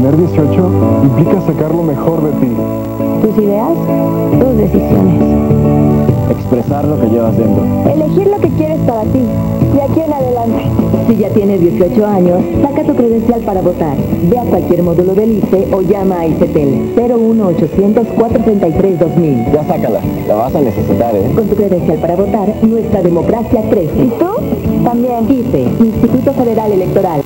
Tener 18 implica sacar lo mejor de ti. Tus ideas, tus decisiones. Expresar lo que llevas dentro. Elegir lo que quieres para ti. De aquí en adelante. Si ya tienes 18 años, saca tu credencial para votar. Ve a cualquier módulo del ICE o llama a ICETEL 01800 433 2000. Ya sácala, la vas a necesitar, ¿eh? Con tu credencial para votar, nuestra democracia crece. ¿Y tú? También. ICE, Instituto Federal Electoral.